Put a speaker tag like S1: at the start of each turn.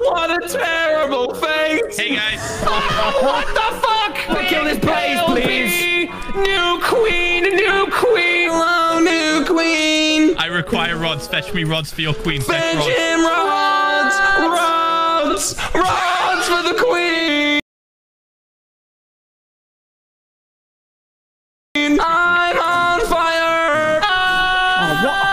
S1: What a terrible face!
S2: Hey guys!
S1: what the fuck?
S3: I kill this place, please.
S1: New queen, new queen,
S3: oh, new queen.
S2: I require rods. Fetch me rods for your queen. Fetch,
S1: him rods, rods, rods, for the queen. I'm on fire. Oh,